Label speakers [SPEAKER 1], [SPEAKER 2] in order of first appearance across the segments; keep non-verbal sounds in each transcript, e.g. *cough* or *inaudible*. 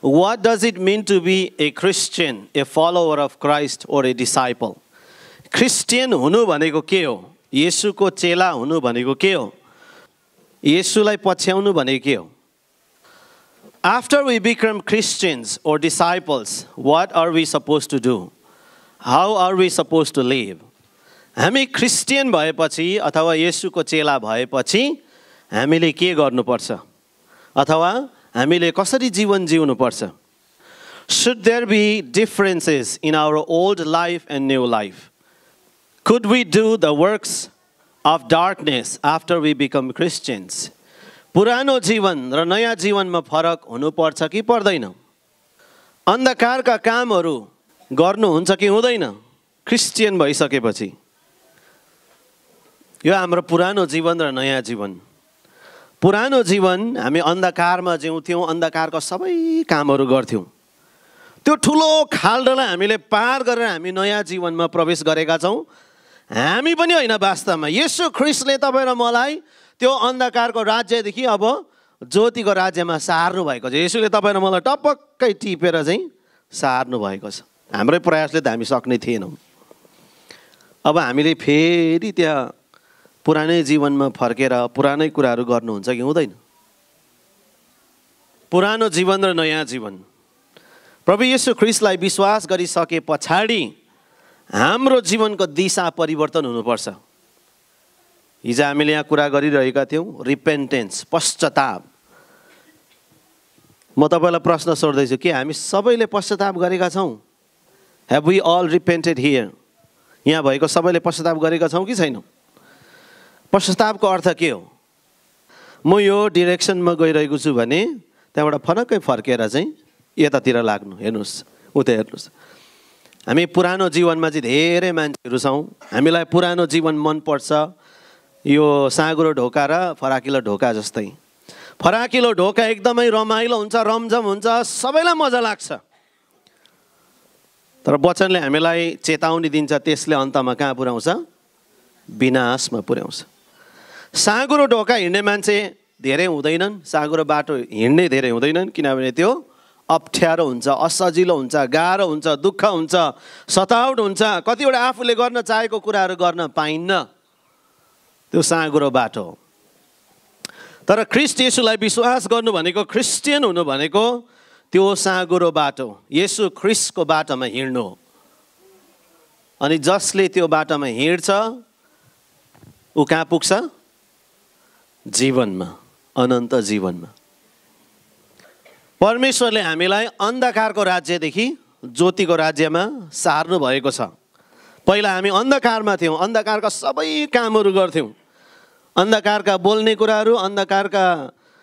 [SPEAKER 1] What does it mean to be a Christian, a follower of Christ, or a disciple? Christian हुनु भनेको के हो येसुको चेला हुनु भनेको के हो येसुलाई पछ्याउनु भनेको के हो After we become Christians or disciples, what are we supposed to do? How are we supposed to live? हामी क्रिस्चियन भएपछि अथवा येसुको चेला भएपछि हामीले के गर्नुपर्छ अथवा हामीले कसरी जीवन जिउनुपर्छ Should there be differences in our old life and new life? Could we do the works of darkness after we become Christians? पुरानो जीवन र नयाँ जीवनमा फरक हुनुपर्छ कि पर्दैन अन्धकारका कामहरू गर्नुहुन्छ कि हुँदैन क्रिस्चियन भइसकेपछि यो हाम्रो पुरानो जीवन र नयाँ जीवन पुरानो जीवन हामी अन्धकारमा जिउँथ्यौँ अन्धकारका सबै कामहरू गर्थ्यौँ। त्यो ठुलो खाल्डोलाई हामीले पार गरेर हामी नयाँ जीवनमा प्रवेश गरेका छौँ। हामी पनि होइन वास्तवमा। यसो ख्रिस्टले तपाईँ र मलाई त्यो अन्धकारको राज्यदेखि अब ज्योतिको राज्यमा सार्नु भएको छ। यसोले तपाईँ र मलाई टपक्कै टिपेर चाहिँ सार्नु भएको छ। हाम्रै प्रयासले त हामी सक्ने थिएनौँ। अब हामीले फेरि त्यहाँ पुरानै जीवनमा फर्केर पुरानै कुराहरू गर्नुहुन्छ कि हुँदैन? पुरानो जीवन र नयाँ जीवन। प्रभु यीशु ख्रिस्टलाई विश्वास गरिसके पछाडि हाम्रो जीवनको दिशा परिवर्तन हुनुपर्छ। हिजो हामीले यहाँ कुरा गरिरहेका थियौँ रिपेन्टेन्स पश्चाताप। म तपाईँलाई प्रश्न सोध्दैछु के हामी सबैले पश्चाताप गरेका छौँ? Have we all repented here यहाँ भएको सबैले पश्चाताप गरेका छौँ कि छैनौँ? पश्चातापको अर्थ के हो? म यो डिरेक्सनमा गइरहेको छु भने त्यहाँबाट फरक्कै फर्केर चाहिँ यतातिर लाग्नु। हेर्नुहोस् उता हेर्नुहोस्। हामी पुरानो जीवनमा चाहिँ धेरै मान्छेहरू छौँ। हामीलाई पुरानो जीवन मनपर्छ। यो साँगुरो ढोका र फराकिलो ढोका जस्तै। फराकिलो ढोका एकदमै रमाइलो हुन्छ रमझम हुन्छ सबैलाई मजा लाग्छ। तर वचनले हामीलाई चेतावनी दिन्छ त्यसले अन्तमा कहाँ पुर्याउँछ विनाशमा पुर्याउँछ साँगुरो ढोका हिँड्ने मान्छे धेरै हुँदैनन्। साँगुरो बाटो हिँड्ने धेरै हुँदैनन्। किनभने त्यो अप्ठ्यारो हुन्छ असजिलो हुन्छ गाह्रो हुन्छ दुःख हुन्छ सताउट हुन्छ। कतिवटा आफूले गर्न चाहेको कुराहरू गर्न पाइन्न। त्यो साँगुरो बाटो तर ख्रिस्ट यसुलाई विश्वास गर्नु भनेको क्रिस्चियन हुनु भनेको त्यो साँगुरो बाटो यसु ख्रिस्टको बाटोमा हिँड्नु अनि जसले त्यो बाटोमा हिँड्छ ऊ कहाँ पुग्छ? जीवनमा अनन्त जीवनमा। परमेश्वरले हामीलाई अन्धकारको राज्यदेखि ज्योतिको राज्यमा सार्नु भएको छ। पहिला हामी अन्धकारमा थियौँ अन्धकारका सबै कामहरू गर्थ्यौँ। अन्धकारका बोल्ने कुराहरू अन्धकारका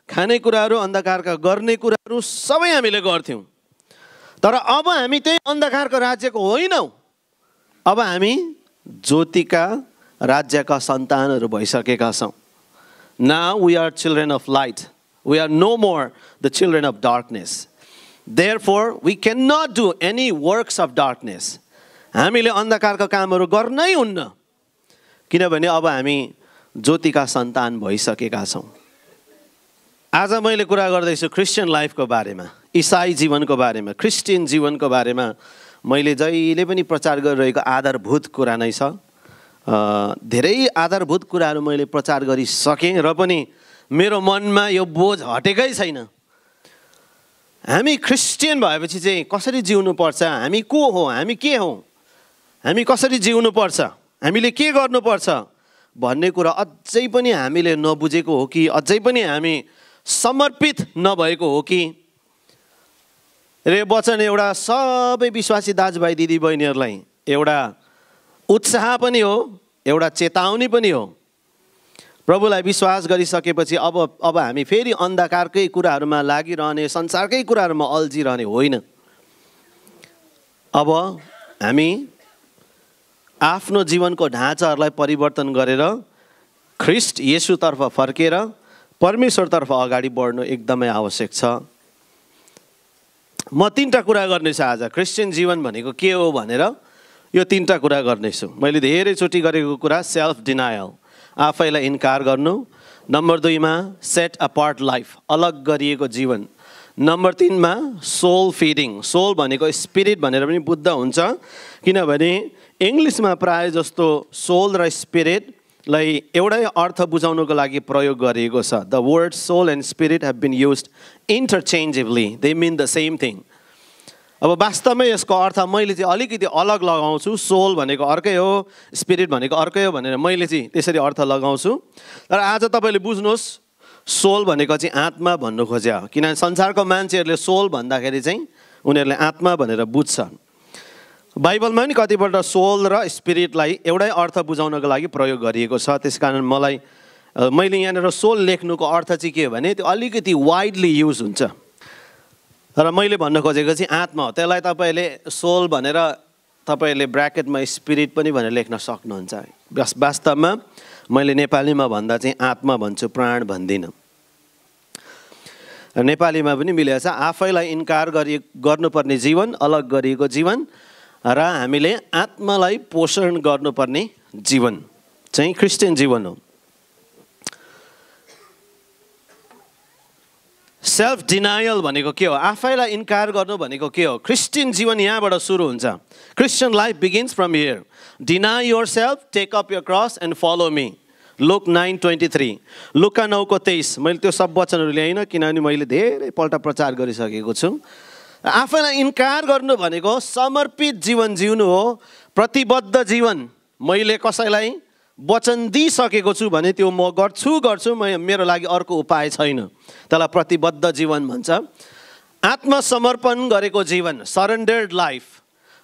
[SPEAKER 1] खाने कुराहरू अन्धकारका गर्ने कुराहरू सबै हामीले गर्थ्यौँ। तर अब हामी त्यही अन्धकारको राज्यको होइनौँ। अब हामी ज्योतिका राज्यका सन्तानहरू भइसकेका छौँ। Now we are children of light. We are no more the children of darkness. Therefore, we cannot do any works of darkness. हामीले अन्धकारका कामहरू गर्नै हुन्न किनभने अब हामी ज्योतिका सन्तान भइसकेका छौँ आज मैले कुरा गर्दैछु क्रिस्चियन लाइफको बारेमा इसाई जीवनको बारेमा क्रिस्चियन जीवनको बारेमा मैले जहिले पनि प्रचार गरिरहेको आधारभूत कुरा नै छ धेरै आधारभूत कुराहरू मैले प्रचार गरिसकेँ र पनि मेरो मनमा यो बोझ हटेकै छैन। हामी क्रिस्चियन भएपछि चाहिँ कसरी जिउनु पर्छ हामी को हो? हामी के हौँ? हामी कसरी जिउनु पर्छ हामीले के गर्नुपर्छ? भन्ने कुरा अझै पनि हामीले नबुझेको हो कि अझै पनि हामी समर्पित नभएको हो कि? रे वचन एउटा सबै विश्वासी दाजुभाइ दिदीबहिनीहरूलाई एउटा उत्साह पनि हो एउटा चेतावनी पनि हो। प्रभुलाई विश्वास गरिसकेपछि अब अब हामी फेरि अन्धकारकै कुराहरूमा लागिरहने संसारकै कुराहरूमा अल्झिरहने होइन। अब हामी आफ्नो जीवनको ढाँचाहरूलाई परिवर्तन गरेर ख्रिस्ट येसुतर्फ फर्केर परमेश्वरतर्फ अगाडि बढ्नु एकदमै आवश्यक छ। म तिनवटा कुरा गर्नेछु आज। क्रिस्चियन जीवन भनेको के हो भनेर यो तिनवटा कुरा गर्नेछु। मैले धेरैचोटि गरेको कुरा सेल्फ डिनायल आफैलाई इन्कार गर्नु। नम्बर दुईमा सेट अपार्ट लाइफ अलग गरिएको जीवन। नम्बर तिनमा सोल फिडिङ सोल भनेको स्पिरिट भनेर पनि बुझ्दा हुन्छ। किनभने इङ्ग्लिसमा प्रायः जस्तो सोल र स्पिरिटलाई एउटै अर्थ बुझाउनुको लागि प्रयोग गरिएको छ। The word soul and spirit have been use interchangeably they mean the same thing अब वास्तवमै यसको अर्थ मैले चाहिँ अलिकति अलग लगाउँछु सोल भनेको अर्कै हो स्पिरिट भनेको अर्कै हो भनेर मैले चाहिँ त्यसरी अर्थ लगाउँछु। तर आज तपाईँले बुझ्नुहोस् सोल भनेको चाहिँ आत्मा भन्नु खोज्यो। किनभने संसारको मान्छेहरूले सोल भन्दाखेरि चाहिँ उनीहरूले आत्मा भनेर बुझ्छ। बाइबलमा पनि कतिपल्ट सोल र स्पिरिटलाई एउटै अर्थ बुझाउनको लागि प्रयोग गरिएको छ। त्यस कारण मलाई मैले यहाँनिर सोल लेख्नुको अर्थ चाहिँ के हो भने त्यो अलिकति वाइडली युज हुन्छ। र मैले भन्न खोजेको चाहिँ आत्मा हो। त्यसलाई तपाईँले सोल भनेर तपाईँले ब्राकेटमा स्पिरिट पनि भनेर लेख्न सक्नुहुन्छ। वास्तवमा मैले नेपालीमा भन्दा चाहिँ आत्मा भन्छु प्राण भन्दिनँ। नेपालीमा पनि मिलेको छ आफैलाई इन्कार गरि गर्नुपर्ने जीवन अलग गरिएको जीवन र हामीले आत्मालाई पोषण गर्नुपर्ने जीवन। चाहिँ क्रिस्चियन जीवन हो। सेल्फ डिनायल भनेको के हो? आफैलाई इन्कार गर्नु भनेको के हो? क्रिस्चियन जीवन यहाँबाट सुरु हुन्छ। Christian life begins from here deny your self take up your cross and follow me Luke nine twenty three लुका नौको तेइस. मैले त्यो सब वचनहरू ल्याइनँ किनभने मैले धेरैपल्ट प्रचार गरिसकेको छु। आफैलाई इन्कार गर्नु भनेको समर्पित जीवन जिउनु हो। प्रतिबद्ध जीवन। मैले कसैलाई वचन दिइसकेको छु भने त्यो म गर्छु गर्छु म मेरो लागि अर्को उपाय छैन। त्यसलाई प्रतिबद्ध जीवन भन्छ। आत्मसमर्पण गरेको जीवन सरेन्डर्ड लाइफ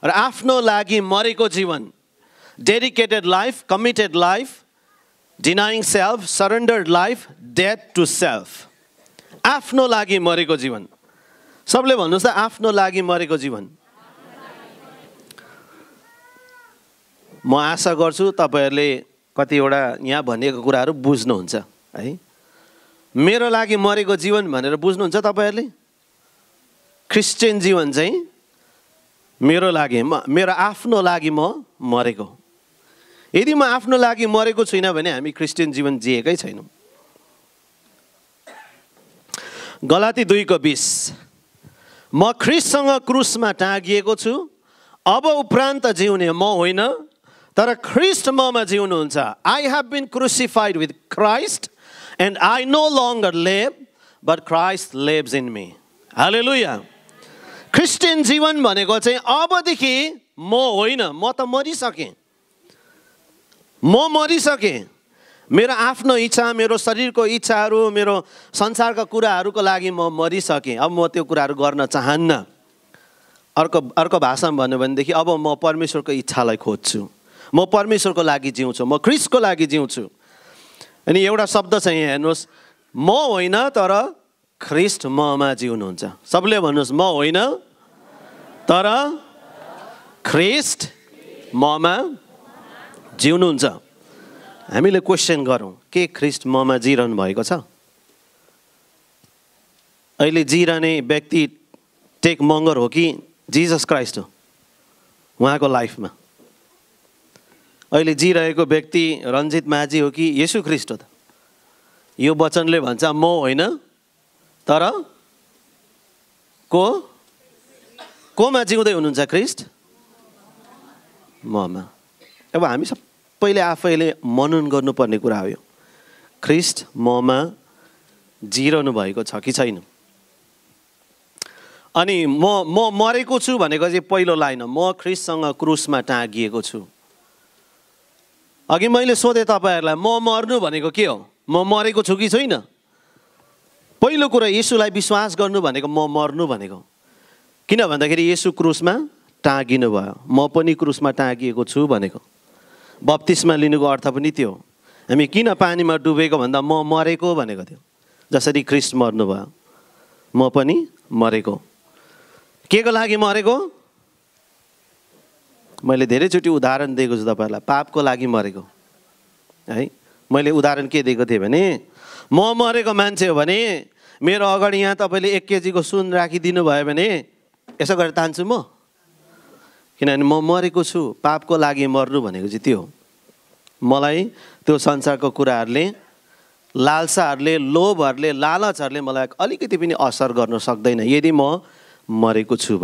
[SPEAKER 1] र आफ्नो लागि मरेको जीवन dedicated life committed life denying self surrendered life death to self आफ्नो लागि मरेको जीवन। सबले भन्नुहोस् त आफ्नो लागि मरेको जीवन। म आशा गर्छु तपाईँहरूले कतिवटा यहाँ भनिएको कुराहरू बुझ्नुहुन्छ है? मेरो लागि मरेको जीवन भनेर बुझ्नुहुन्छ तपाईँहरूले? क्रिस्चियन जीवन चाहिँ मेरो लागि म मेरो आफ्नो लागि म मरेको यदि म आफ्नो लागि मरेको छुइनँ भने हामी क्रिस्चियन जीवन जिएकै छैनौँ। गलाती दुईको बिस म ख्रिससँग क्रुसमा टाँगिएको छु अब उपरान्त जिउने म होइन तर ख्रिस्ट ममा जिउनुहुन्छ I have been crucified with Christ and I no longer live but Christ lives in me hallelujah Christian जीवन भनेको चाहिँ अबदेखि म होइन म त मरिसकेँ। म मरिसकेँ। मेरो आफ्नो इच्छा मेरो शरीरको इच्छाहरू मेरो संसारका कुराहरूको लागि म मरिसकेँ। अब म त्यो कुराहरू गर्न चाहन्न। अर्को अर्को भाषामा भन्यो भनेदेखि अब म परमेश्वरको इच्छालाई खोज्छु। म परमेश्वरको लागि जिउँछु म क्रिसको लागि जिउँछु। अनि एउटा शब्द छ यहाँ हेर्नुहोस् म होइन तर ख्रिस्ट ममा जिउनुहुन्छ। सबले भन्नुहोस् म होइन तर ख्रिस्ट ममा जिउनुहुन्छ। हामीले क्वेसन गरौँ के ख्रिस्ट ममा जिरहनु भएको छ? अहिले जिरहने व्यक्ति टेक मङ्गर हो कि जिजस क्राइस्ट हो? उहाँको लाइफमा। अहिले जिरहेको व्यक्ति रञ्जित माझी हो कि यसु ख्रिस्ट हो त? यो वचनले भन्छ म होइन तर को? कोमा जिउँदै हुनुहुन्छ ख्रिस्ट ममा. अब हामी सबैले आफैले मनन गर्नुपर्ने कुरा हो यो। ख्रिस्ट ममा जिरहनु भएको छ कि छैन? अनि म म मरेको छु भनेको चाहिँ पहिलो लाइन म ख्रिससँग क्रुसमा टाँगिएको छु। अघि मैले सोधेँ तपाईँहरूलाई म मर्नु भनेको के हो? म मरेको छु कि छुइनँ पहिलो कुरा यसुलाई विश्वास गर्नु भनेको म मर्नु भनेको किन भन्दाखेरि यसु क्रुसमा टाँगिनु भयो। म पनि क्रुसमा टाँगिएको छु भनेको। बत्तिसमा लिनुको अर्थ पनि त्यो हामी किन पानीमा डुबेको भन्दा म मरेको भनेको थियो। जसरी क्रिस्ट मर्नुभयो म पनि मरेको के को लागि मरेको मैले धेरैचोटि उदाहरण दिएको छु तपाईँहरूलाई। पापको लागि मरेको। है? मैले उदाहरण के दिएको थिएँ भने, म मरेको मान्छे हो मेरो अगाडि यहाँ तपाईँले एक केजीको सुन राखिदिनु भयो भने, यसो गरेर तान्छु म। किनभने म मरेको छु, पापको लागि मर्नु भनेको चाहिँ त्यो मलाई त्यो संसारको कुराहरूले, लालसाहरूले, लोभहरूले, लालचहरूले अलिकति पनि असर गर्न सक्दैन। यदि म मरेको छु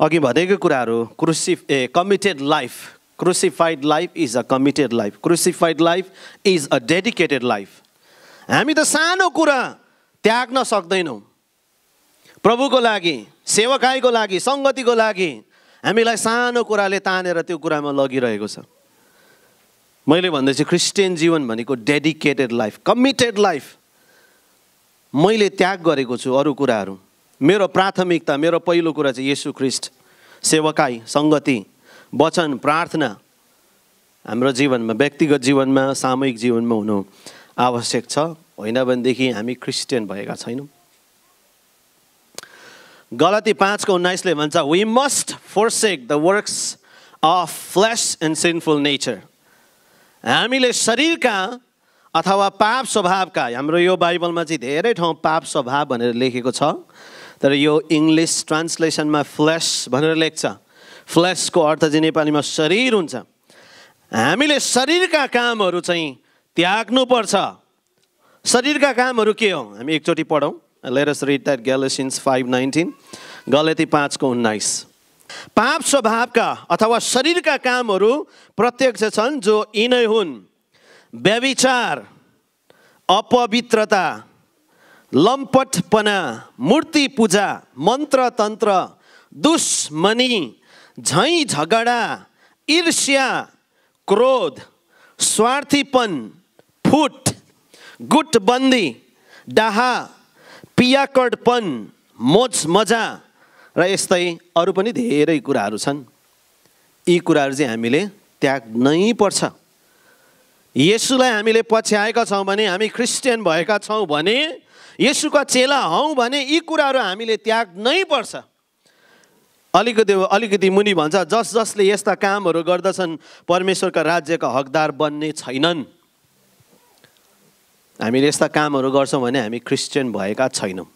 [SPEAKER 1] अघि भनेको कुराहरू crucified a committed life crucified life is a committed life crucified life is a dedicated life हामी त सानो कुरा त्याग्न सक्दैनौँ। प्रभुको लागि सेवकाईको लागि सङ्गतिको लागि हामीलाई सानो कुराले तानेर त्यो कुरामा लगिरहेको छ। मैले भन्दैछु क्रिस्चियन जीवन भनेको डेडिकेटेड लाइफ कमिटेड लाइफ मैले त्याग गरेको छु अरू कुराहरू। मेरो प्राथमिकता मेरो पहिलो कुरा चाहिँ येसु ख्रिस्ट सेवकाई सङ्गति वचन प्रार्थना हाम्रो जीवनमा व्यक्तिगत जीवनमा सामूहिक जीवनमा हुनु आवश्यक छ। होइन भनेदेखि हामी क्रिस्चियन भएका छैनौँ। गलती पाँचको उन्नाइसले भन्छ we must forsake the works of flesh and sinful nature हामीले शरीरका अथवा पाप स्वभावका हाम्रो यो बाइबलमा चाहिँ धेरै ठाउँ पाप स्वभाव भनेर लेखेको छ। तर यो इङ्ग्लिस ट्रान्सलेसनमा फ्ल्यास भनेर लेख्छ। फ्ल्यासको अर्थ चाहिँ नेपालीमा शरीर हुन्छ। हामीले शरीरका कामहरू चाहिँ त्याग्नुपर्छ। शरीरका कामहरू के हो? हामी एकचोटि पढौँ। Let us read that Galatians five nineteen गलती पाँचको उन्नाइस। पाप स्वभावका अथवा शरीरका कामहरू प्रत्यक्ष छन् जो यिनै हुन्। व्यविचार अपवित्रता लम्पटपना मूर्ति पूजा मन्त्र तन्त्र दुश्मनी झैँ झगडा ईर्ष्या क्रोध स्वार्थीपन फुट गुटबन्दी डाहा पियाकडपन मोज मजा र यस्तै अरू पनि धेरै कुराहरू छन्। यी कुराहरू चाहिँ हामीले त्याग्नै पर्छ। यसुलाई हामीले पछ्याएका छौँ भने हामी क्रिस्चियन भएका छौँ भने यसुका चेला हौँ भने यी कुराहरू हामीले त्याग्नै पर्छ। अलिकति अलिकति मुनि भन्छ जस जसले यस्ता कामहरू गर्दछन् परमेश्वरका राज्यका हकदार बन्ने छैनन्। हामीले यस्ता कामहरू गर्छौँ भने हामी क्रिस्चियन भएका छैनौँ।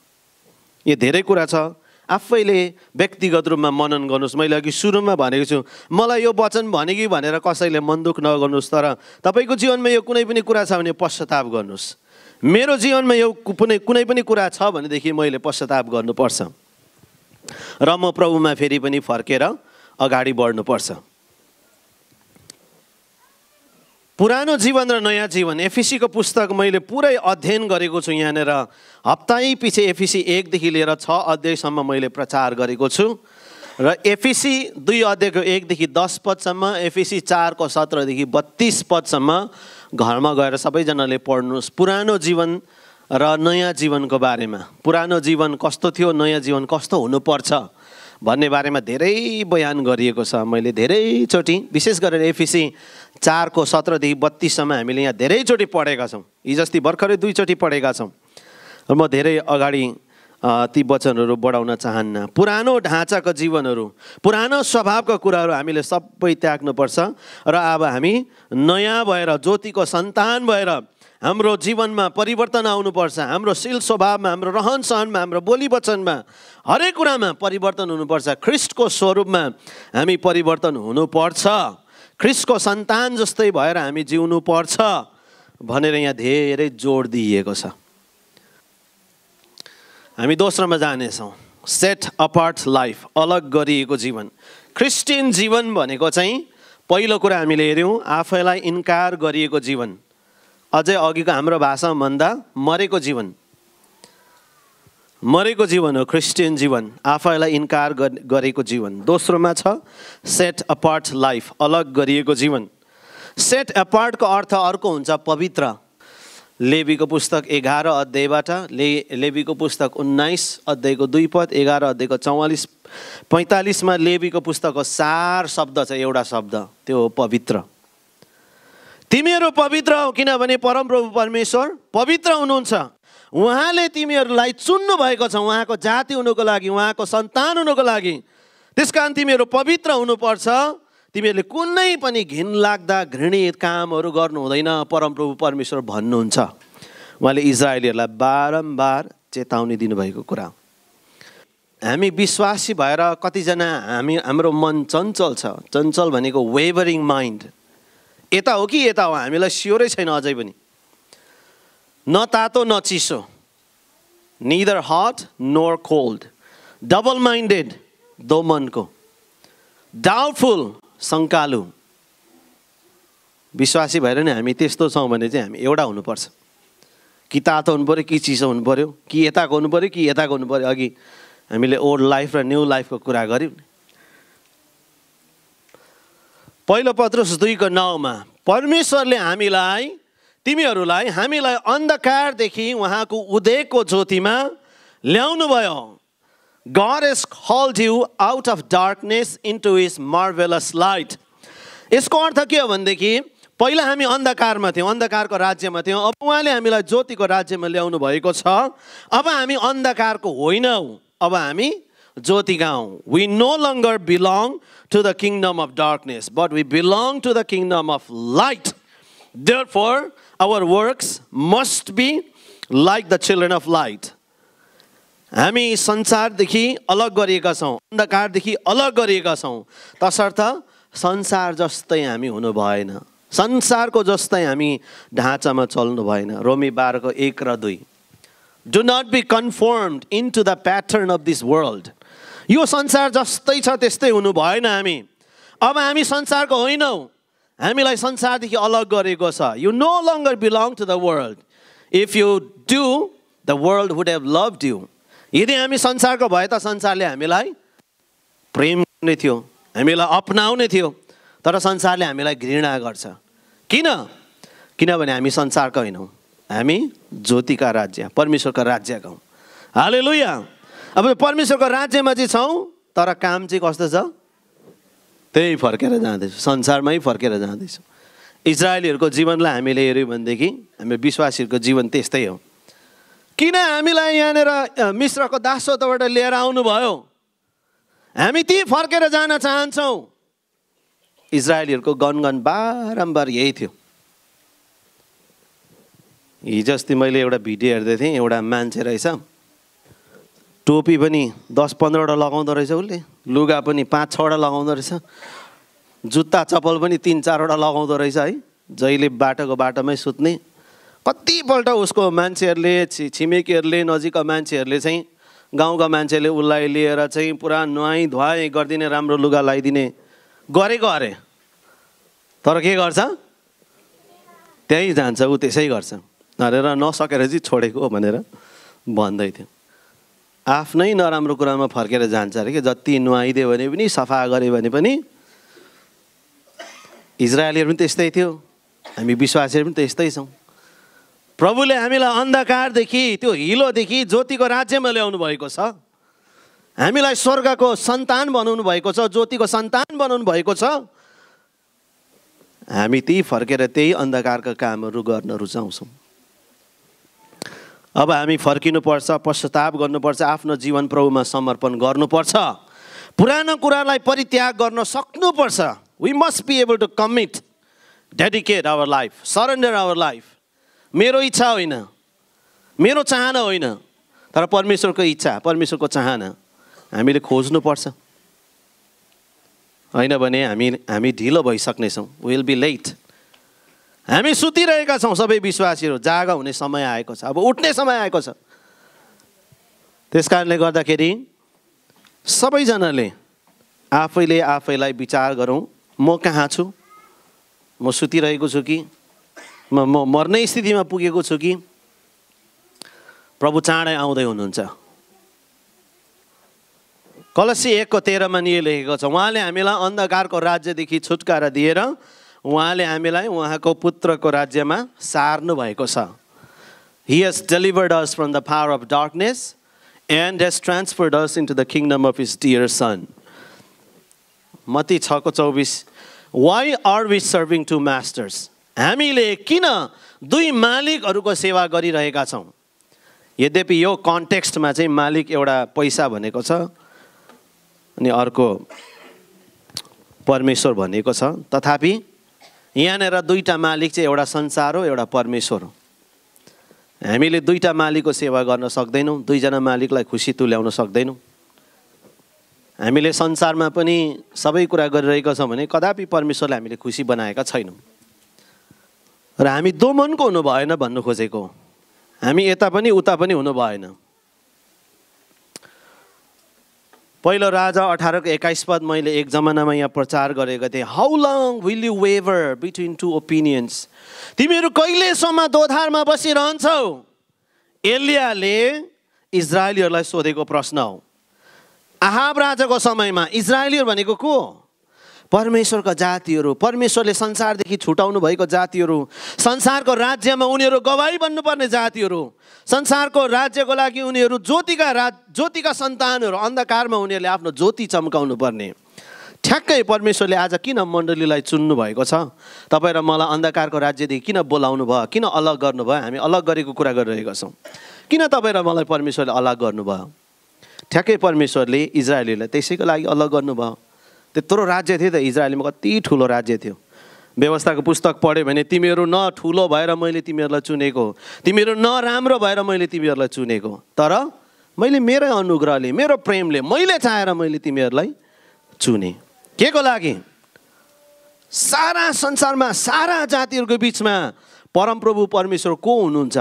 [SPEAKER 1] यो धेरै कुरा छ। आफैले व्यक्तिगत रूपमा मनन गर्नुहोस्। मैले अघि सुरुमा भनेको छु मलाई यो वचन भने कि भनेर कसैले मनदुख नगर्नुहोस् तर तपाईँको जीवनमा यो कुनै पनि कुरा छ भने पश्चाताप गर्नुहोस्। मेरो जीवनमा यो कुनै कुनै पनि कुरा छ भनेदेखि मैले पश्चाताप गर्नुपर्छ। र म प्रभुमा फेरि पनि फर्केर अगाडि बढ्नुपर्छ। पुरानो जीवन र नयाँ जीवन एफिसीको पुस्तक मैले पुरै अध्ययन गरेको छु यहाँनिर। हप्तै पछि एफिसी एकदेखि लिएर छ अध्यायसम्म मैले प्रचार गरेको छु। र एफिसी दुई अध्यायको एकदेखि दस पदसम्म एफिसी चारको सत्रदेखि बत्तिस पदसम्म घरमा गएर सबैजनाले पढ्नुहोस्। पुरानो जीवन र नयाँ जीवनको बारेमा। पुरानो जीवन कस्तो थियो नयाँ जीवन कस्तो हुनुपर्छ भन्ने बारेमा धेरै बयान गरिएको छ मैले धेरैचोटि। विशेष गरेर एफिसी चारको सत्रदेखि बत्तिससम्म हामीले यहाँ धेरैचोटि पढेका छौँ। हिजोस्ति भर्खरै दुईचोटि पढेका छौँ। र म धेरै अगाडि ती वचनहरू बढाउन चाहन्न। पुरानो ढाँचाको जीवनहरू पुरानो स्वभावका कुराहरू हामीले सबै त्याग्नुपर्छ र अब हामी नयाँ भएर ज्योतिको सन्तान भएर हाम्रो जीवनमा परिवर्तन आउनुपर्छ हाम्रो शिल स्वभावमा हाम्रो रहन सहनमा हाम्रो बोली वचनमा हरेक कुरामा परिवर्तन हुनुपर्छ। ख्रिस्टको स्वरूपमा हामी परिवर्तन हुनुपर्छ। ख्रिस्टको सन्तान जस्तै भएर हामी जिउनु पर्छ भनेर यहाँ धेरै जोड दिइएको छ। हामी दोस्रोमा जानेछौँ। सेट अपार्ट लाइफ अलग गरिएको जीवन। क्रिस्चियन जीवन भनेको चाहिँ पहिलो कुरा हामीले हेऱ्यौँ आफैलाई इन्कार गरिएको जीवन। अझै अघिको हाम्रो भाषामा भन्दा मरेको जीवन। मरेको जीवन हो क्रिस्चियन जीवन। आफैलाई इन्कार गरेको जीवन। दोस्रोमा छ सेट अपार्ट लाइफ अलग गरिएको जीवन। सेट अपार्टको अर्थ अर्को हुन्छ पवित्र। लेबीको पुस्तक एघार अध्यायबाट ले लेबीको पुस्तक उन्नाइस अध्यायको दुई पद एघार अध्यायको चौवालिस पैँतालिसमा लेबीको पुस्तकको सार शब्द छ एउटा शब्द त्यो हो पवित्र। तिमीहरू पवित्र हौ किनभने परमप्रभु परमेश्वर पवित्र हुनुहुन्छ। उहाँले तिमीहरूलाई चुन्नु भएको छ उहाँको जाति हुनुको लागि उहाँको सन्तान हुनुको लागि। त्यस कारण तिमीहरू पवित्र हुनुपर्छ। तिमीहरूले कुनै पनि घिन लाग्दा घृणित कामहरू गर्नु हुँदैन परमप्रभु परमेश्वर भन्नुहुन्छ। उहाँले इजरायलीहरूलाई बारम्बार चेतावनी दिनुभएको कुरा हामी विश्वासी भएर कतिजना हामी हाम्रो मन चञ्चल छ। चञ्चल भनेको वेभरिङ माइन्ड यता हो कि यता हो? हामीलाई स्योरै छैन अझै पनि। न तातो न चिसो। Neither hot nor cold double minded दो मनको। डाउटफुल शङ्कालु। विश्वासी भएर नि हामी त्यस्तो छौँ भने चाहिँ हामी एउटा हुनुपर्छ। कि तातो पऱ्यो कि चिसो हुनु पऱ्यो कि यताको पऱ्यो कि यताको हुनु पऱ्यो अघि हामीले ओल्ड लाइफ र न्यू लाइफको कुरा गऱ्यौँ पहिलो पत्र दुईको नाउँमा परमेश्वरले हामीलाई तिमीहरूलाई हामीलाई अन्धकारदेखि उहाँको उदयको ज्योतिमा ल्याउनु भयो God has called you out of darkness into his marvelous light. यसको अर्थ के हो भनेदेखि पहिला हामी अन्धकारमा थियौँ अन्धकारको राज्यमा थियौँ। अब उहाँले हामीलाई ज्योतिको राज्यमा ल्याउनु भएको छ। अब हामी अन्धकारको होइनौँ। अब हामी ज्योतिका हौँ। We no longer belong to the kingdom of darkness but we belong to the kingdom of light therefore our works must be like the children of light हामी संसारदेखि अलग गरिएका छौँ अन्धकारदेखि अलग गरिएका छौँ। तसर्थ संसार जस्तै हामी हुनु भएन। संसारको जस्तै हामी ढाँचामा चल्नु भएन। रोमी बाह्रको एक र दुई। Do not be conformed into the pattern of this world यो संसार जस्तै छ त्यस्तै हुनु भएन हामी। अब हामी संसारको होइनौँ। हामीलाई संसारदेखि अलग गरेको छ। You no longer belong to the world if you do the world would have loved you यदि हामी संसारको भए त संसारले हामीलाई प्रेम गर्ने थियो हामीलाई अपनाउने थियो तर संसारले हामीलाई घृणा गर्छ। किन? किनभने हामी संसारका होइनौँ। हामी ज्योतिका राज्य परमेश्वरको राज्यका हौँ। हाले लुया अब परमेश्वरको राज्यमा चाहिँ छौँ तर काम चाहिँ कस्तो छ? त्यही फर्केर जाँदैछु। संसारमै फर्केर जाँदैछु। इजरायलीहरूको जीवनलाई हामीले हेऱ्यौँ भनेदेखि हामी विश्वासीहरूको जीवन त्यस्तै हो। किन हामीलाई यहाँनिर मिश्रको दासत्वबाट लिएर आउनुभयो? हामी ती फर्केर जान चाहन्छौँ। इजरायलीहरूको गनगन बारम्बार यही थियो। हिजो अस्ति मैले एउटा भिडियो हेर्दै थिएँ एउटा मान्छे रहेछ। टोपी पनि दस पन्ध्रवटा लगाउँदो रहेछ उसले। लुगा पनि पाँच छवटा लगाउँदो रहेछ। जुत्ता चप्पल पनि तिन चारवटा लगाउँदो रहेछ है। जहिले बाटोको बाटोमै सुत्ने। कतिपल्ट उसको मान्छेहरूले छि छिमेकीहरूले नजिकका मान्छेहरूले चाहिँ गाउँका मान्छेले उसलाई लिएर चाहिँ पुरा नुहाइ धुवाइ गरिदिने राम्रो लुगा लगाइदिने गरेको अरे। तर के गर्छ? त्यहीँ जान्छ ऊ त्यसै गर्छ। भनेर नसकेर चाहिँ छोडेको भनेर भन्दै थियो। आफ्नै नराम्रो कुरामा फर्केर जान्छ अरे कि जति नुहाइदियो भने पनि सफा गऱ्यो भने पनि इजरायलीहरू पनि त्यस्तै थियो। हामी विश्वासीहरू पनि त्यस्तै छौँ। प्रभुले हामीलाई अन्धकारदेखि त्यो हिलोदेखि ज्योतिको राज्यमा ल्याउनु भएको छ। हामीलाई स्वर्गको सन्तान बनाउनु भएको छ ज्योतिको सन्तान बनाउनु भएको छ। हामी त्यही फर्केर त्यही अन्धकारका कामहरू गर्न रुचाउँछौँ। अब हामी फर्किनुपर्छ पश्चाताप गर्नुपर्छ आफ्नो जीवन प्रभुमा समर्पण गर्नुपर्छ। पुरानो कुरालाई परित्याग गर्न सक्नुपर्छ। We must be able to commit dedicate our life surrender our life मेरो इच्छा होइन। मेरो चाहना होइन। तर परमेश्वरको इच्छा परमेश्वरको चाहना हामीले खोज्नुपर्छ। होइन भने हामी हामी ढिलो भइसक्नेछौँ। विल बी लेट हामी सुतिरहेका छौँ सबै विश्वासीहरू। जागा हुने समय आएको छ। अब उठ्ने समय आएको छ। त्यस कारणले गर्दाखेरि सबैजनाले आफैले आफैलाई विचार गरौँ। म कहाँ छु? म सुतिरहेको छु कि म म मर्ने स्थितिमा पुगेको छु कि? प्रभु चाँडै आउँदै हुनुहुन्छ। कलसी एकको तेह्रमा नि लेखेको छ उहाँले हामीलाई अन्धकारको राज्यदेखि छुटकारा दिएर उहाँले हामीलाई उहाँको पुत्रको राज्यमा सार्नु भएको छ। He has delivered us from the power of darkness and has transferred us into the kingdom of his dear son मती छको चौबिस why are we serving two masters हामीले किन दुई मालिकहरूको सेवा गरिरहेका छौँ? यद्यपि यो कन्टेक्स्टमा चाहिँ मालिक एउटा पैसा भनेको छ अनि अर्को परमेश्वर भनेको छ तथापि यहाँनिर दुईवटा मालिक चाहिँ एउटा संसार हो एउटा परमेश्वर हो। हामीले दुईवटा मालिकको सेवा गर्न सक्दैनौँ दुईजना मालिकलाई खुसी तुल्याउन सक्दैनौँ। हामीले संसारमा पनि सबै कुरा गरिरहेका छौँ भने कदापि परमेश्वरले हामीले खुसी बनाएका छैनौँ। र हामी दोमनको हुनु भएन भन्नु खोजेको हामी यता पनि उता पनि हुनु भएन। पहिलो राजा अठारको एक्काइस पद मैले एक जमानामा यहाँ प्रचार गरेको थिएँ। How long will you waver between two opinions तिमीहरू कहिलेसम्म दोधारमा बसिरहन्छौ? एलियाले इजरायलीहरूलाई सोधेको प्रश्न हो। आहाब राजाको समयमा इजरायलीहरू भनेको को? परमेश्वरका जातिहरू परमेश्वरले संसारदेखि छुटाउनु भएको जातिहरू संसारको राज्यमा उनीहरू गवाई बन्नुपर्ने जातिहरू संसारको राज्यको लागि उनीहरू ज्योतिका राज ज्योतिका सन्तानहरू अन्धकारमा उनीहरूले आफ्नो ज्योति चम्काउनु पर्ने ठ्याक्कै परमेश्वरले आज किन मण्डलीलाई चुन्नु भएको छ? तपाईँ र मलाई अन्धकारको राज्यदेखि किन बोलाउनु भयो? किन अलग गर्नुभयो? हामी अलग गरेको कुरा गरिरहेका छौँ। किन तपाईँ र मलाई परमेश्वरले अलग गर्नुभयो? ठ्याक्कै परमेश्वरले इजरायलीलाई त्यसैको लागि अलग गर्नुभयो। त्यत्रो राज्य थियो त इजरायलीमा कति ठुलो राज्य थियो। व्यवस्थाको पुस्तक पढ्यो भने तिमीहरू न ठुलो भएर मैले तिमीहरूलाई चुनेको तिमीहरू न राम्रो भएर मैले तिमीहरूलाई चुनेको तर मैले मेरै अनुग्रहले मेरो प्रेमले मैले चाहेर मैले तिमीहरूलाई चुने। के को लागि? सारा संसारमा सारा जातिहरूको बिचमा परमप्रभु परमेश्वर को हुनुहुन्छ?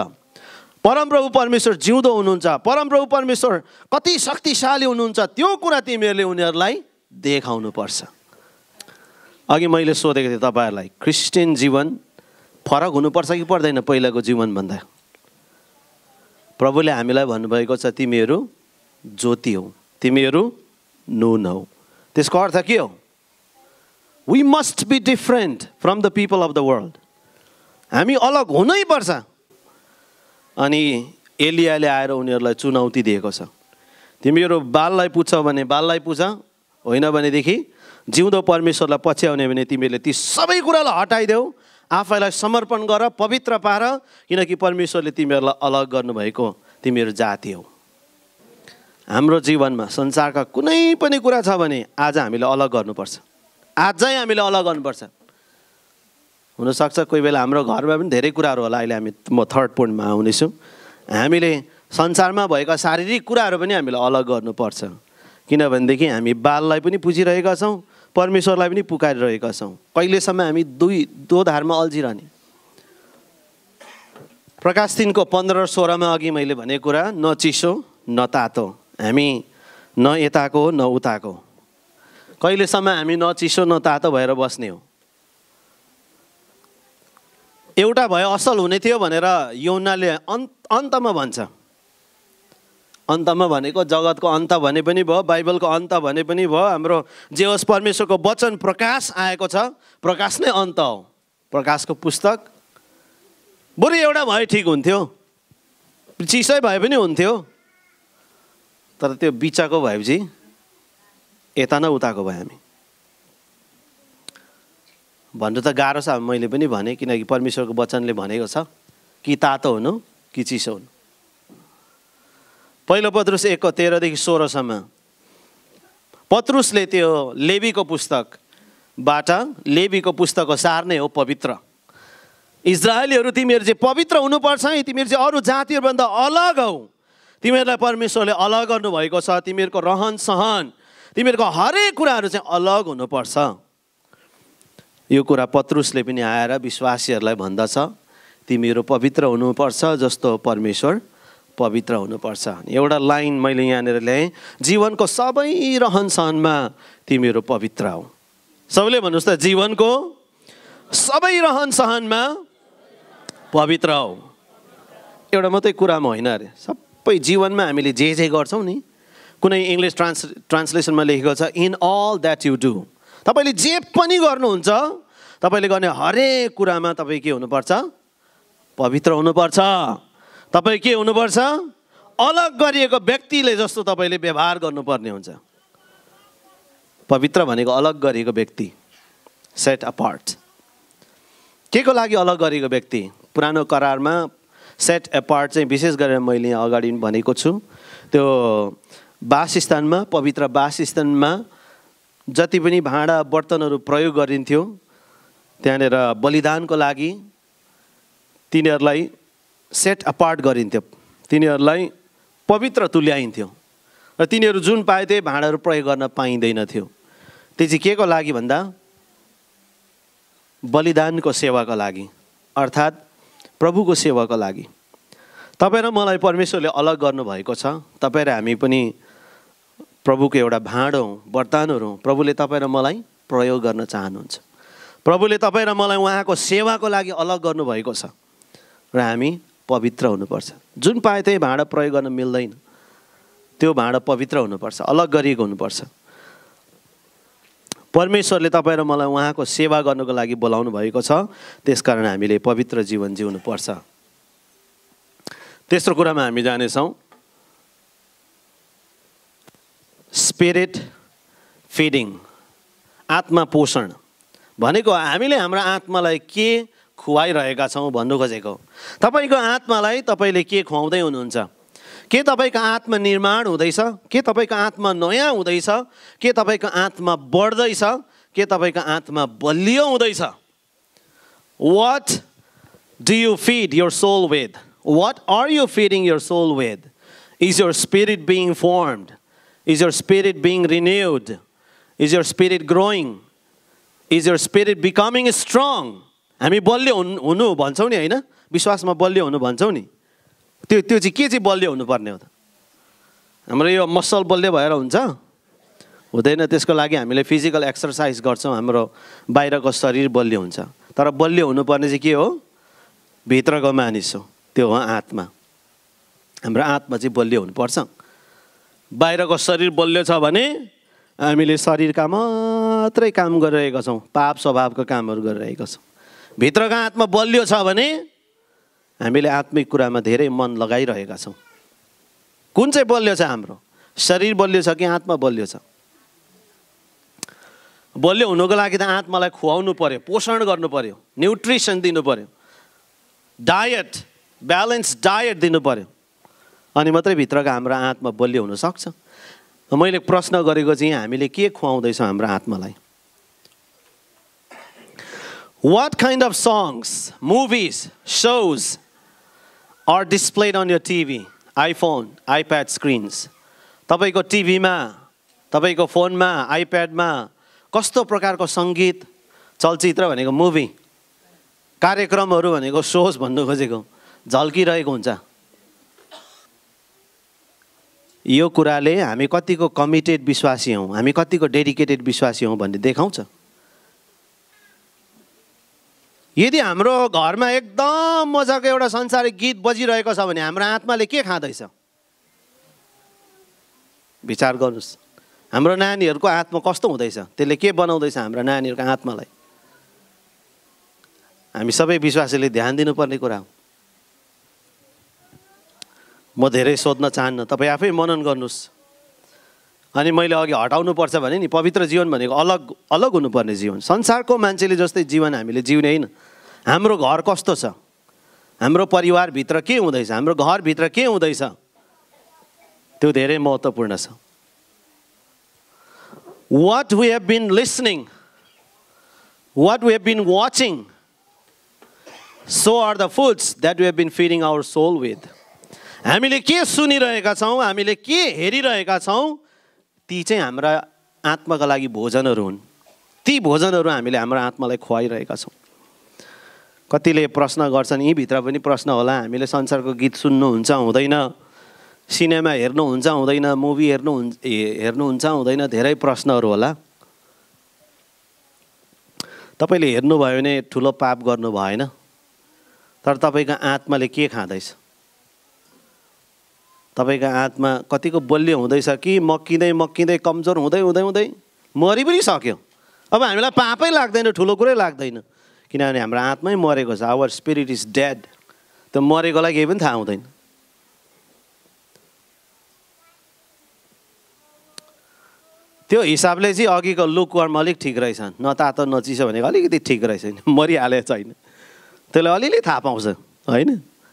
[SPEAKER 1] परमप्रभु परमेश्वर जिउँदो हुनुहुन्छ? परमप्रभु परमेश्वर कति शक्तिशाली हुनुहुन्छ? त्यो कुरा तिमीहरूले उनीहरूलाई देखाउनु पर्छ अघि मैले सोधेको थिएँ तपाईँहरूलाई क्रिस्चियन जीवन फरक हुनुपर्छ कि पर्दैन पहिलाको जीवनभन्दा? प्रभुले हामीलाई भन्नुभएको छ तिमीहरू ज्योति हौ तिमीहरू नुन हौ। त्यसको अर्थ के हो? We must be different from the people of the world हामी अलग हुनै पर्छ अनि एलियाले आएर उनीहरूलाई चुनौती दिएको छ। तिमीहरू बाललाई पुच्छौ भने बाललाई पुछ होइन भनेदेखि जिउँदो परमेश्वरलाई पछ्याउने भने तिमीले ती सबै कुरालाई हटाइदेऊ। आफैलाई समर्पण गर पवित्र पार किनकि परमेश्वरले तिमीहरूलाई अलग गर्नुभएको तिमीहरू जाति हौ। हाम्रो जीवनमा संसारका कुनै पनि कुरा छ भने आज हामीले अलग गर्नुपर्छ। आजै हामीले अलग गर्नुपर्छ। हुनसक्छ कोही बेला हाम्रो घरमा पनि धेरै कुराहरू होला। अहिले हामी म थर्ड पोइन्टमा आउनेछु। हामीले संसारमा भएका शारीरिक कुराहरू पनि हामीले अलग गर्नुपर्छ। किनभनेदेखि हामी बाललाई पनि पुजिरहेका छौँ परमेश्वरलाई पनि पुकारिरहेका छौँ। कहिलेसम्म हामी दुई दो धारमा अल्झिरहने? प्रकाश तिनको पन्ध्र सोह्रमा अघि मैले भनेको कुरा न चिसो न तातो। हामी न यताको न उताको। कहिलेसम्म हामी न चिसो न तातो भएर बस्ने हो? एउटा भए असल हुने थियो भनेर यौनाले अन्त अन्तमा भन्छ। अन्तमा भनेको जगतको अन्त भने पनि भयो बाइबलको अन्त भने पनि भयो। हाम्रो जे होस् परमेश्वरको वचन प्रकाश आएको छ प्रकाश नै अन्त हो। प्रकाशको पुस्तक। बरु एउटा भए ठिक हुन्थ्यो। चिसै भए पनि हुन्थ्यो। तर त्यो बिचको भएपछि यता न उताको भयो हामी। भन्नु त गाह्रो छ मैले पनि भने किनकि परमेश्वरको वचनले भनेको छ कि तातो हुनु कि चिसो हुनु। पहिलो पत्रुस एकको तेह्रदेखि सोह्रसम्म पत्रुसले त्यो लेबीको पुस्तकबाट लेबीको पुस्तकको सार नै हो पवित्र इजरायलीहरू तिमीहरू चाहिँ पवित्र हुनुपर्छ है तिमीहरू चाहिँ अरू जातिहरूभन्दा अलग हौ तिमीहरूलाई परमेश्वरले अलग गर्नुभएको छ तिमीहरूको रहन सहन तिमीहरूको हरेक कुराहरू चाहिँ अलग हुनुपर्छ यो कुरा पत्रुसले पनि आएर विश्वासीहरूलाई भन्दछ तिमीहरू पवित्र हुनुपर्छ जस्तो परमेश्वर पवित्र हुनुपर्छ। एउटा लाइन मैले यहाँनिर ल्याएँ जीवनको सबै रहनसहनमा तिमीहरू पवित्र हौ। सबैले भन्नुहोस् त जीवनको सबै रहनसहनमा पवित्र हौ। एउटा मात्रै कुरामा होइन अरे सबै जीवनमा हामीले जे जे गर्छौँ नि कुनै इङ्ग्लिस ट्रान्स ट्रान्सलेसनमा लेखेको छ in all that you do. तपाईँले जे पनि गर्नुहुन्छ तपाईँले गर्ने हरेक कुरामा तपाईँ के हुनुपर्छ? पवित्र हुनुपर्छ। तपाईँ के हुनुपर्छ? अलग गरिएको व्यक्तिले जस्तो तपाईँले व्यवहार गर्नुपर्ने हुन्छ। पवित्र भनेको अलग गरिएको व्यक्ति। सेट अपार्ट के को लागि अलग गरेको व्यक्ति? पुरानो करारमा सेट एपार्ट चाहिँ विशेष गरेर मैले यहाँ अगाडि भनेको छु। त्यो वासस्थानमा पवित्र वासस्थानमा जति पनि भाँडा बर्तनहरू प्रयोग गरिन्थ्यो त्यहाँनिर बलिदानको लागि तिनीहरूलाई सेट अपार्ट गरिन्थ्यो। तिनीहरूलाई पवित्र तुल्याइन्थ्यो। र तिनीहरू जुन पाए त्यही भाँडाहरू प्रयोग गर्न पाइँदैनथ्यो। त्यो चाहिँ के को लागि भन्दा? बलिदानको सेवाको लागि अर्थात् प्रभुको सेवाको लागि। तपाईँ र मलाई परमेश्वरले अलग गर्नुभएको छ। तपाईँ र हामी पनि प्रभुको एउटा भाँडो हौँ वरदानहरू हौँ। प्रभुले तपाईँ र मलाई प्रयोग गर्न चाहनुहुन्छ। प्रभुले तपाईँ र मलाई उहाँको सेवाको लागि अलग गर्नुभएको छ। र हामी पवित्र हुनुपर्छ। जुन पाए त्यही भाँडा प्रयोग गर्न मिल्दैन। त्यो भाँडा पवित्र हुनुपर्छ अलग गरिएको हुनुपर्छ। परमेश्वरले तपाईँ र मलाई उहाँको सेवा गर्नुको लागि बोलाउनु भएको छ। त्यसकारण हामीले पवित्र जीवन जिउनुपर्छ। तेस्रो कुरामा हामी जानेछौँ स्पिरिट फिडिङ आत्मा पोषण। भनेको हामीले हाम्रो आत्मालाई के खुवाइरहेका छौँ भन्नु खोजेको तपाईँको आत्मालाई तपाईँले के खुवाउँदै हुनुहुन्छ? के तपाईँको आत्मा निर्माण हुँदैछ? के तपाईँको आत्मा नयाँ हुँदैछ? के तपाईँको आत्मा बढ्दैछ? के तपाईँको आत्मा बलियो हुँदैछ? What do you feed your soul with what are you feeding your soul with is your spirit being formed is your spirit being renewed is your spirit growing is your spirit becoming strong हामी बलियो हुनु हुनु भन्छौँ नि होइन? विश्वासमा बलियो हुनु भन्छौँ नि। त्यो त्यो चाहिँ के चाहिँ बलियो हुनुपर्ने हो त? हाम्रो यो मसल बलियो भएर हुन्छ? हुँदैन त्यसको लागि हामीले फिजिकल एक्सर्साइज गर्छौँ हाम्रो बाहिरको शरीर बलियो हुन्छ। तर बलियो हुनुपर्ने चाहिँ के हो? भित्रको मानिस हो त्यो हो आत्मा। हाम्रो आत्मा चाहिँ बलियो हुनुपर्छ। बाहिरको शरीर बलियो छ भने हामीले शरीरका मात्रै काम गरिरहेका छौँ पाप स्वभावको कामहरू गरिरहेका छौँ। भित्रको आत्मा बलियो छ भने हामीले आत्मिक कुरामा धेरै मन लगाइरहेका छौँ। कुन चाहिँ बलियो छ हाम्रो? शरीर बलियो छ कि आत्मा बलियो छ? बलियो हुनुको लागि त आत्मालाई खुवाउनु पऱ्यो पोषण गर्नु पऱ्यो न्युट्रिसन दिनु पऱ्यो डायट ब्यालेन्स डायट दिनु पऱ्यो अनि मात्रै भित्रको हाम्रो आत्मा बलियो हुनसक्छ मैले प्रश्न गरेको चाहिँ हामीले के खुवाउँदैछौँ हाम्रो आत्मालाई? What kind of songs movies shows are displayed on your TV iPhone iPad screens तपाईँको टिभीमा तपाईँको फोनमा आइप्याडमा कस्तो प्रकारको सङ्गीत चलचित्र भनेको मुभी कार्यक्रमहरू भनेको सोज भन्नु खोजेको झल्किरहेको हुन्छ। यो कुराले हामी कतिको कमिटेड विश्वासी हौँ हामी कतिको डेडिकेटेड विश्वासी हौँ भन्ने देखाउँछ। यदि हाम्रो घरमा एकदम मजाको एउटा संसारिक गीत बजिरहेको छ भने हाम्रो आत्माले के खाँदैछ? विचार गर्नुहोस्। हाम्रो नानीहरूको आत्मा कस्तो हुँदैछ? त्यसले के बनाउँदैछ हाम्रो नानीहरूको आत्मालाई? हामी सबै विश्वासीले ध्यान दिनुपर्ने कुरा हो। म धेरै सोध्न चाहन्न। तपाईँ आफै मनन गर्नुहोस्। अनि मैले अघि हटाउनु पर्छ भने नि पवित्र जीवन भनेको अलग अलग हुनुपर्ने जीवन। संसारको मान्छेले जस्तै जीवन हामीले जिउने होइन। हाम्रो घर कस्तो छ? हाम्रो परिवारभित्र के हुँदैछ? हाम्रो घरभित्र के हुँदैछ? त्यो धेरै महत्त्वपूर्ण छ। What we have been listening what we have been watching so are the foods that we have been feeding our soul with हामीले के सुनिरहेका छौँ? हामीले के हेरिरहेका छौँ? ती चाहिँ हाम्रा आत्माका लागि भोजनहरू हुन्। ती भोजनहरू हामीले हाम्रो आत्मालाई खुवाइरहेका छौँ। कतिले प्रश्न गर्छन् यहीँभित्र पनि प्रश्न होला। हामीले संसारको गीत सुन्नुहुन्छ हुँदैन। सिनेमा हेर्नुहुन्छ हुँदैन। मुभी हेर्नु हेर्नुहुन्छ हुँदैन। धेरै प्रश्नहरू होला। तपाईँले हेर्नुभयो भने ठुलो पाप गर्नु भएन। तर तपाईँको आत्माले के खाँदैछ? तपाईँको आत्मा कतिको बलियो हुँदैछ कि मक्किँदै मक्किँदै कमजोर हुँदै हुँदै हुँदै मरि पनि सक्यो। अब हामीलाई पापै लाग्दैन ठुलो कुरै लाग्दैन। किनभने हाम्रो आत्मै मरेको छ आवर स्पिरिट इज डेड त्यो मरेकोलाई केही पनि थाहा हुँदैन। त्यो हिसाबले चाहिँ अघिको लुकवर्म अलिक ठिक रहेछ न तातो न भनेको अलिकति ठिक रहेछ *laughs* मरिहालेको छैन। त्यसले अलिअलि थाहा पाउँछ होइन?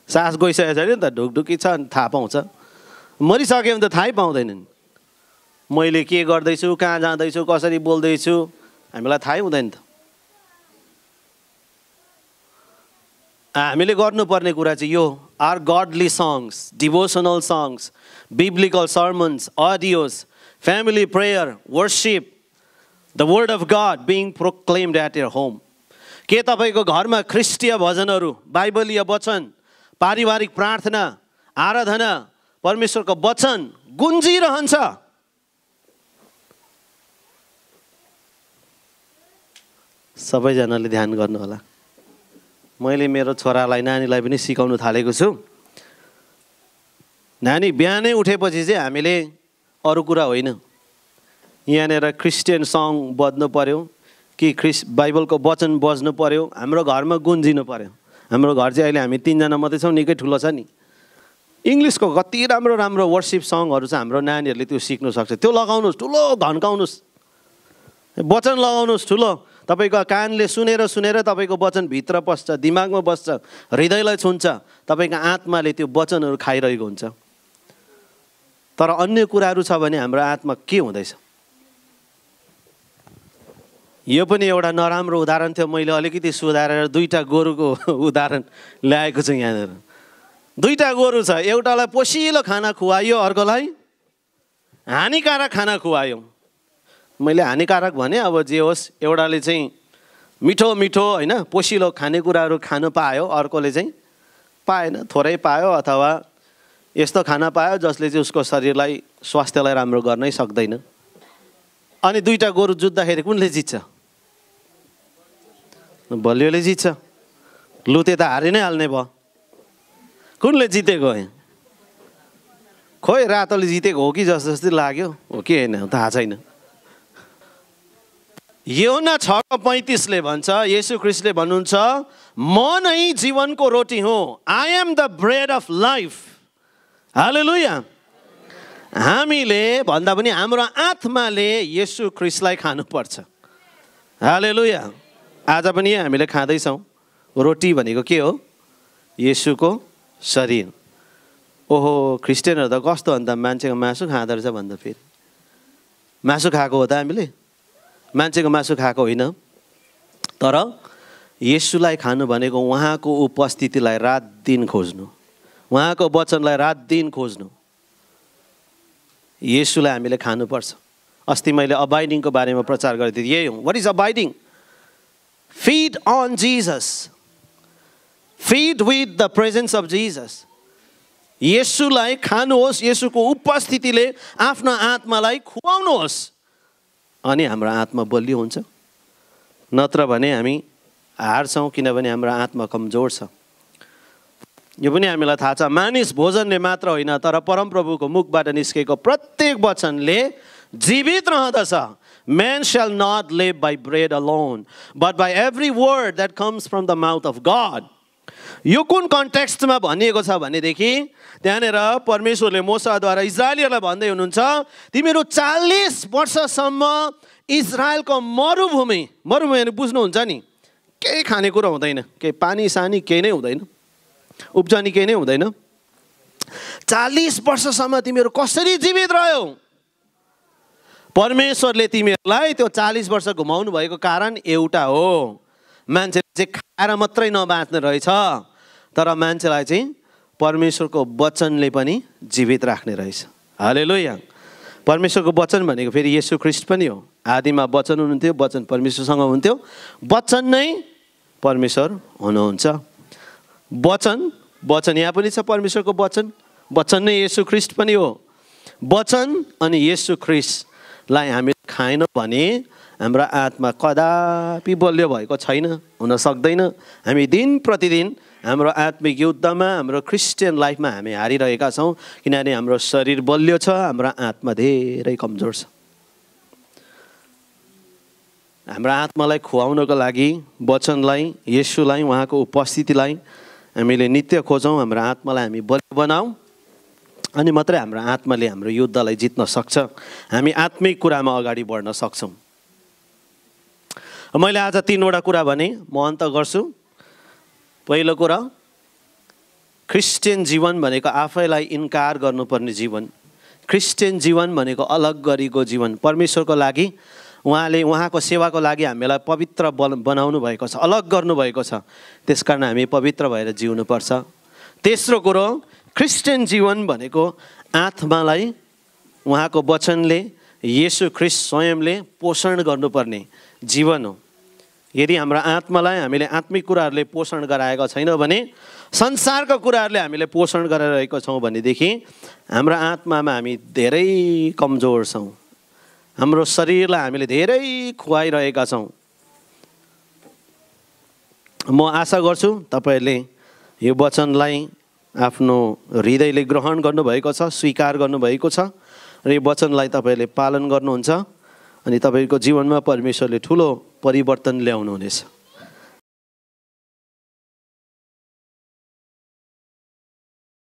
[SPEAKER 1] सास गइसकेको छैन नि त ढुकढुकी छ थाहा पाउँछ। मरिसक्यो भने त थाहै पाउँदैनन्। मैले के गर्दैछु कहाँ जाँदैछु कसरी बोल्दैछु हामीलाई थाहै हुँदैन त। हामीले गर्नुपर्ने कुरा चाहिँ यो are godly songs devotional songs biblical sermons audios family prayer worship the word of God being proclaimed at your home के तपाईँको घरमा ख्रिस्टीय भजनहरू बाइबलीय वचन पारिवारिक प्रार्थना आराधना परमेश्वरको वचन गुन्जिरहन्छ? सबैजनाले ध्यान गर्नु होला मैले मेरो छोरालाई नानीलाई पनि सिकाउनु थालेको छु। नानी बिहानै उठेपछि चाहिँ हामीले अरू कुरा होइन। यहाँनिर क्रिस्चियन सङ बज्नु पऱ्यो कि क्रिस बाइबलको वचन बज्नु पऱ्यो हाम्रो घरमा गुन्जिनु पऱ्यो हाम्रो घर चाहिँ अहिले हामी तिनजना मात्रै छौँ निकै ठुलो छ नि। इङ्ग्लिसको कति राम्रो राम्रो वर्सिप सङहरू चाहिँ हाम्रो नानीहरूले त्यो सिक्नु सक्छ। त्यो लगाउनुहोस् ठुलो धन्काउनुहोस्। वचन लगाउनुहोस् ठुलो। तपाईँको कानले सुनेर सुनेर तपाईँको वचन भित्र पस्छ दिमागमा बस्छ हृदयलाई छुन्छ तपाईँको आत्माले त्यो वचनहरू खाइरहेको हुन्छ। तर अन्य कुराहरू छ भने हाम्रो आत्मा के हुँदैछ? यो पनि एउटा नराम्रो उदाहरण थियो। मैले अलिकति सुधारेर दुईवटा गोरुको *laughs* उदाहरण ल्याएको छु यहाँनिर। दुईवटा गोरु छ। एउटालाई पोसिलो खाना खुवायो अर्कोलाई हानिकारक खाना खुवायो। मैले हानिकारक भने अब जे होस् एउटाले चाहिँ मिठो मिठो होइन पोसिलो खानेकुराहरू खानु पायो अर्कोले चाहिँ पाएन थोरै पायो अथवा यस्तो खाना पायो जसले चाहिँ उसको शरीरलाई स्वास्थ्यलाई राम्रो गर्नै सक्दैन। अनि दुईवटा गोरु जुत्दाखेरि कुनले जित्छ? बलियोले जित्छ। लुते त हारि नै हाल्ने भयो। कुनले जितेको खोइ रातोले जितेको हो कि जस्तो जस्तै लाग्यो? हो कि होइन थाहा छैन। योना छको पैँतिसले भन्छ यसु क्रिस्टले भन्नुहुन्छ म नै जीवनको रोटी हो। I am the bread of life हाले हामीले भन्दा पनि हाम्रो आत्माले यसु ख्रिस्टलाई खानुपर्छ। हाले आज पनि हामीले खाँदैछौँ। रोटी भनेको के हो? यसुको शरीर। ओहो क्रिस्चियनहरू त कस्तो अन्त मान्छेको मासु खाँदो रहेछ भन्दा फेरि। मासु खाएको हो त हामीले? मान्छेको मासु खाएको होइन। तर यसुलाई खानु भनेको उहाँको उपस्थितिलाई रात दिन खोज्नु। उहाँको वचनलाई रात दिन खोज्नु। यसुलाई हामीले खानुपर्छ। अस्ति मैले अबाइडिङको बारेमा प्रचार गरेको थिएँ। यही हो। What is abiding feed on Jesus feed with the presence of Jesus यसुलाई खानुहोस्। यसुको उपस्थितिले आफ्नो आत्मालाई खुवाउनुहोस्। अनि हाम्रो आत्मा बलियो हुन्छ। नत्र भने हामी हार्छौँ किनभने हाम्रो आत्मा कमजोर छ। यो पनि हामीलाई थाहा छ मानिस भोजनले मात्र होइन तर परमप्रभुको मुखबाट निस्केको प्रत्येक वचनले जीवित रहँदछ। Man shall not live by bread alone but by every word that comes from the mouth of God यो कुन कन्टेक्स्टमा भनिएको छ भनेदेखि त्यहाँनिर परमेश्वरले मोसाद्वारा इजरायलीहरूलाई भन्दै हुनुहुन्छ तिमीहरू चालिस वर्षसम्म इजरायलको मरुभूमि मरुभूमि बुझ्नुहुन्छ नि केही खानेकुरा हुँदैन केही पानी सानी केही नै हुँदैन उब्जनी केही नै हुँदैन। चालिस वर्षसम्म तिमीहरू कसरी जीवित रह्यौ? परमेश्वरले तिमीहरूलाई त्यो चालिस वर्ष घुमाउनु भएको कारण एउटा हो। मान्छेले चाहिँ खाएर मात्रै नबाँच्ने रहेछ। तर मान्छेलाई चाहिँ परमेश्वरको वचनले पनि जीवित राख्ने रहेछ। हाले परमेश्वरको वचन भनेको फेरि यसु ख्रिस्ट पनि हो। आदिमा वचन हुनुहुन्थ्यो वचन परमेश्वरसँग हुन्थ्यो। वचन नै परमेश्वर हुनुहुन्छ। वचन वचन यहाँ पनि छ परमेश्वरको वचन। वचन नै यसु ख्रिस्ट पनि हो। वचन अनि यसु ख्रिस्टलाई हामी खाएनौँ भने हाम्रो आत्मा कदापि बलियो भएको छैन हुन सक्दैन। हामी दिन प्रतिदिन हाम्रो आत्मिक युद्धमा हाम्रो क्रिस्चियन लाइफमा हामी हारिरहेका छौँ किनभने हाम्रो शरीर बलियो छ हाम्रो आत्मा धेरै कमजोर छ। हाम्रो आत्मालाई खुवाउनको लागि वचनलाई यसुलाई उहाँको उपस्थितिलाई हामीले नित्य खोजौँ हाम्रो आत्मालाई हामी बलियो बनाऊ अनि मात्रै हाम्रो आत्माले हाम्रो युद्धलाई जित्न सक्छ। हामी आत्मिक कुरामा अगाडि बढ्न सक्छौँ। मैले आज तिनवटा कुरा भने म अन्त गर्छु। पहिलो कुरा क्रिस्चियन जीवन भनेको आफैलाई इन्कार गर्नुपर्ने जीवन क्रिस्चियन जीवन भनेको अलग गरेको जीवन परमेश्वरको लागि उहाँले उहाँको सेवाको लागि हामीलाई पवित्र बन बनाउनु भएको छ अलग गर्नुभएको छ। त्यस कारण हामी पवित्र भएर जिउनुपर्छ। तेस्रो कुरो क्रिस्चियन जीवन भनेको आत्मालाई उहाँको वचनले यसु ख्रिस्ट स्वयंले पोषण गर्नुपर्ने जीवन हो। यदि हाम्रो आत्मालाई हामीले आत्मिक कुराहरूले पोषण गराएका छैनौँ भने संसारका कुराहरूले हामीले पोषण गराइरहेको छौँ भनेदेखि हाम्रो आत्मामा हामी धेरै कमजोर छौँ। हाम्रो शरीरलाई हामीले धेरै खुवाइरहेका छौँ। म आशा गर्छु तपाईँहरूले यो वचनलाई आफ्नो हृदयले ग्रहण गर्नुभएको छ स्वीकार गर्नुभएको छ र यो वचनलाई तपाईँहरूले पालन गर्नुहुन्छ। अनि तपाईँको जीवनमा परमेश्वरले ठुलो परिवर्तन ल्याउनुहुनेछ।